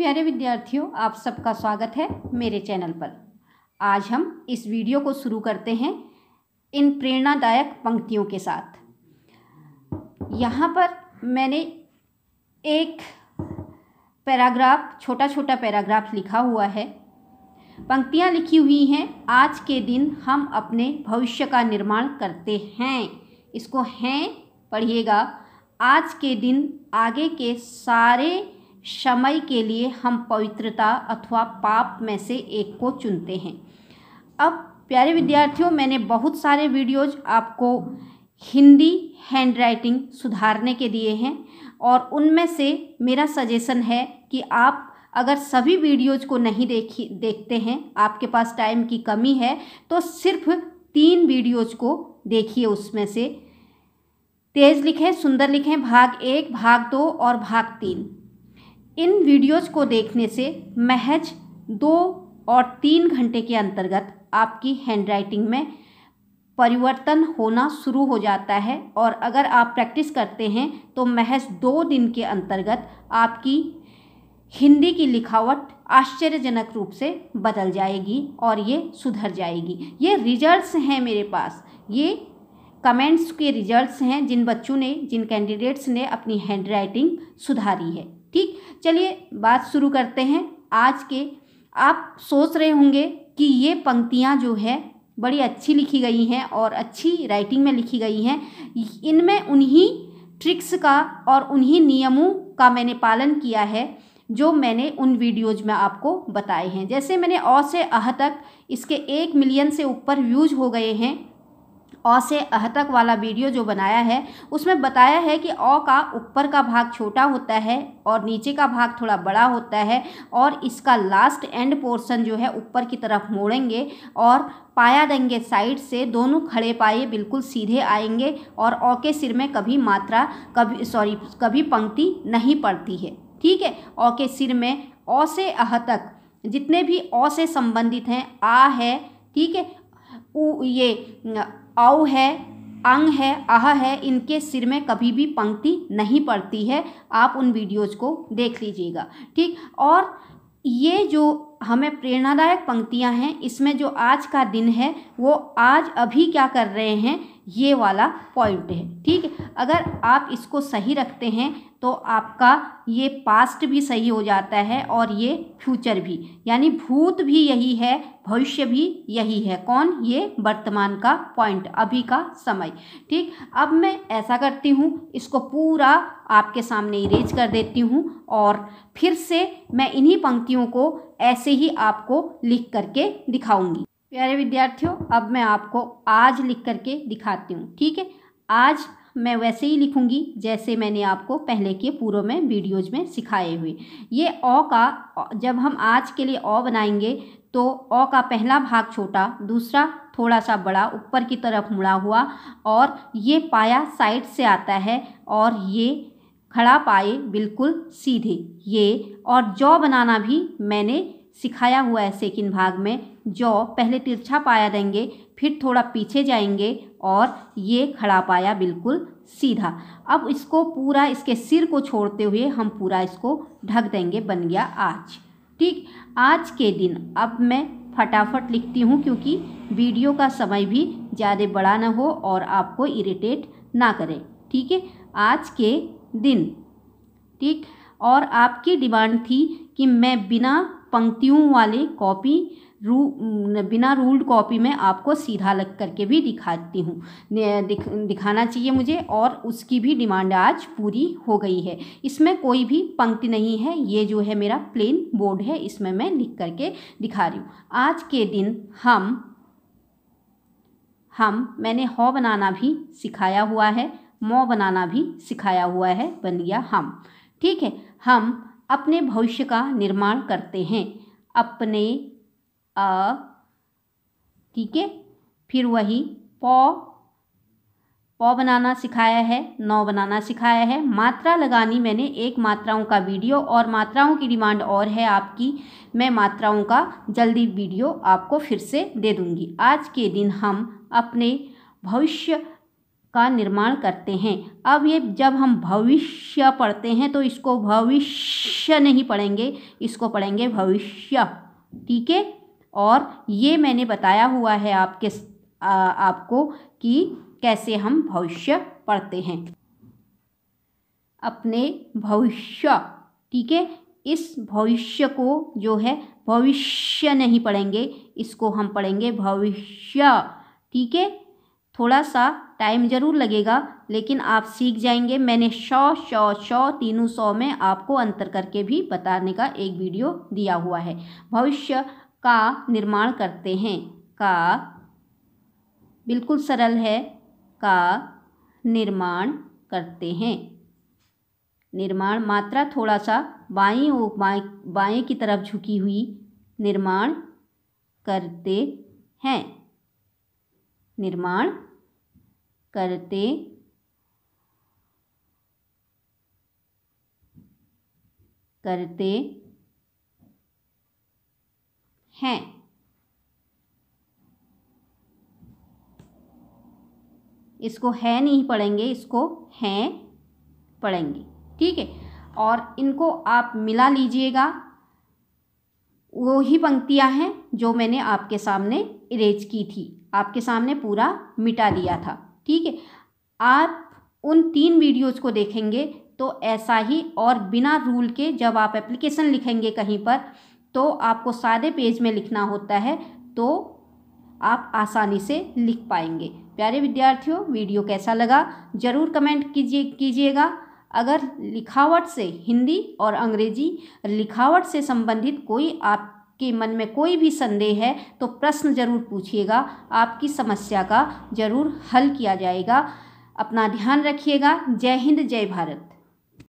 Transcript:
प्यारे विद्यार्थियों, आप सबका स्वागत है मेरे चैनल पर। आज हम इस वीडियो को शुरू करते हैं इन प्रेरणादायक पंक्तियों के साथ। यहाँ पर मैंने एक पैराग्राफ छोटा छोटा पैराग्राफ लिखा हुआ है। पंक्तियाँ लिखी हुई हैं, आज के दिन हम अपने भविष्य का निर्माण करते हैं। इसको हैं पढ़िएगा, आज के दिन आगे के सारे समय के लिए हम पवित्रता अथवा पाप में से एक को चुनते हैं। अब, प्यारे विद्यार्थियों, मैंने बहुत सारे वीडियोज़ आपको हिंदी हैंडराइटिंग सुधारने के दिए हैं और उनमें से मेरा सजेशन है कि आप अगर सभी वीडियोज़ को नहीं देखी, देखते हैं, आपके पास टाइम की कमी है तो सिर्फ़ तीन वीडियोज़ को देखिए उसमें से। तेज लिखें, सुंदर लिखें, भाग एक, भाग दो और भाग तीन। इन वीडियोज़ को देखने से महज दो और तीन घंटे के अंतर्गत आपकी हैंडराइटिंग में परिवर्तन होना शुरू हो जाता है और अगर आप प्रैक्टिस करते हैं तो महज दो दिन के अंतर्गत आपकी हिंदी की लिखावट आश्चर्यजनक रूप से बदल जाएगी और ये सुधर जाएगी। ये रिजल्ट्स हैं मेरे पास। ये कमेंट्स के रिजल्ट्स हैं जिन बच्चों ने, जिन कैंडिडेट्स ने अपनी हैंडराइटिंग सुधारी है। ठीक, चलिए बात शुरू करते हैं। आज के आप सोच रहे होंगे कि ये पंक्तियाँ जो है, बड़ी अच्छी लिखी गई हैं और अच्छी राइटिंग में लिखी गई हैं। इनमें उन्हीं ट्रिक्स का और उन्हीं नियमों का मैंने पालन किया है, जो मैंने उन वीडियोज़ में आपको बताए हैं। जैसे मैंने अ से अह तक इसके एक मिलियन से ऊपर व्यूज़ हो गए हैं अ से अह तक वाला वीडियो जो बनाया है, उसमें बताया है कि अ का ऊपर का भाग छोटा होता है और नीचे का भाग थोड़ा बड़ा होता है और इसका लास्ट एंड पोर्शन जो है ऊपर की तरफ़ मोड़ेंगे और पाया देंगे साइड से, दोनों खड़े पाए बिल्कुल सीधे आएँगे और अ के सिर में कभी मात्रा, कभी सॉरी कभी पंक्ति नहीं पड़ती है। ठीक है? अ के सिर में अ से अह तक जितने भी अ से संबंधित हैं, आ है, ठीक है? उ, ये औ है, अंग है आह है, इनके सिर में कभी भी पंक्ति नहीं पड़ती है। आप उन वीडियोज़ को देख लीजिएगा, ठीक? और ये जो हमें प्रेरणादायक पंक्तियाँ हैं, इसमें जो आज का दिन है, वो आज अभी क्या कर रहे हैं, ये वाला पॉइंट है, ठीक? अगर आप इसको सही रखते हैं तो आपका ये पास्ट भी सही हो जाता है और ये फ्यूचर भी। यानी भूत भी यही है, भविष्य भी यही है। कौन? ये वर्तमान का पॉइंट अभी का समय। ठीक? अब मैं ऐसा करती हूँ, इसको पूरा आपके सामने इरेज कर देती हूँ और फिर से मैं इन्हीं पंक्तियों को ऐसे ही आपको लिख करके दिखाऊँगी। प्यारे विद्यार्थियों, अब मैं आपको आज लिख करके दिखाती हूँ। ठीक है? आज मैं वैसे ही लिखूँगी जैसे मैंने आपको पहले के पूर्व में वीडियोज़ में सिखाए हुए। ये अ का, जब हम आज के लिए अ बनाएँगे तो अ का पहला भाग छोटा, दूसरा थोड़ा सा बड़ा, ऊपर की तरफ़ मुड़ा हुआ, और ये पाया साइड से आता है, और ये खड़ा पाए बिल्कुल सीधे। ये, और जौ बनाना भी मैंने सिखाया हुआ है सेकंड भाग में। जौ पहले तिरछा पाया देंगे, फिर थोड़ा पीछे जाएँगे और ये खड़ा पाया बिल्कुल सीधा। अब इसको पूरा इसके सिर को छोड़ते हुए हम पूरा इसको ढक देंगे, बन गया आज ठीक आज के दिन। अब मैं फटाफट लिखती हूँ क्योंकि वीडियो का समय भी ज़्यादा बड़ा ना हो और आपको इरिटेट ना करे। ठीक है? आज के दिन। ठीक? और आपकी डिमांड थी कि मैं बिना पंक्तियों वाले कॉपी रू बिना रूल्ड कॉपी में आपको सीधा लग करके भी दिखाती हूँ। दिख, दिखाना चाहिए मुझे और उसकी भी डिमांड आज पूरी हो गई है। इसमें कोई भी पंक्ति नहीं है। ये जो है मेरा प्लेन बोर्ड है इसमें मैं लिख करके दिखा रही हूँ। आज के दिन हम हम मैंने हौ बनाना भी सिखाया हुआ है मौ बनाना भी सिखाया हुआ है बन गया हम। ठीक है हम अपने भविष्य का निर्माण करते हैं। अपने, अ ठीक है फिर वही पौ पौ बनाना सिखाया है, नौ बनाना सिखाया है। मात्रा लगानी मैंने एक मात्राओं का वीडियो और मात्राओं की डिमांड और है आपकी। मैं मात्राओं का जल्दी वीडियो आपको फिर से दे दूँगी। आज के दिन हम अपने भविष्य का निर्माण करते हैं। अब ये जब हम भविष्य पढ़ते हैं तो इसको भविष्य नहीं पढ़ेंगे इसको पढ़ेंगे भविष्य। ठीक है? और ये मैंने बताया हुआ है आपके आ, आपको कि कैसे हम भविष्य पढ़ते हैं। अपने भविष्य ठीक है? इस भविष्य को जो है भविष्य नहीं पढ़ेंगे इसको हम पढ़ेंगे भविष्य। ठीक है? थोड़ा सा टाइम ज़रूर लगेगा, लेकिन आप सीख जाएँगे। मैंने सौ सौ सौ तीनों सौ में आपको अंतर करके भी बताने का एक वीडियो दिया हुआ है। भविष्य का निर्माण करते हैं। का बिल्कुल सरल है। का निर्माण करते हैं। निर्माण मात्रा थोड़ा सा बाई बाएँ की तरफ़ झुकी हुई निर्माण करते हैं। निर्माण करते करते हैं। इसको है नहीं पढ़ेंगे, इसको हैं पढ़ेंगे, ठीक है? और इनको आप मिला लीजिएगा। वो ही पंक्तियाँ हैं जो मैंने आपके सामने इरेज की थी। आपके सामने पूरा मिटा दिया था। ठीक है? आप उन तीन वीडियोज़ को देखेंगे तो ऐसा ही और बिना रूल के जब आप एप्लीकेशन लिखेंगे कहीं पर तो आपको सादे पेज में लिखना होता है तो आप आसानी से लिख पाएँगे। प्यारे विद्यार्थियों, वीडियो कैसा लगा? ज़रूर कमेंट कीजिए, कीजिएगा। अगर लिखावट से हिंदी और अंग्रेज़ी, लिखावट से संबंधित कोई आपके मन में कोई भी संदेह है तो प्रश्न ज़रूर पूछिएगा। आपकी समस्या का ज़रूर हल किया जाएगा। अपना ध्यान रखिएगा। जय हिंद, जय भारत।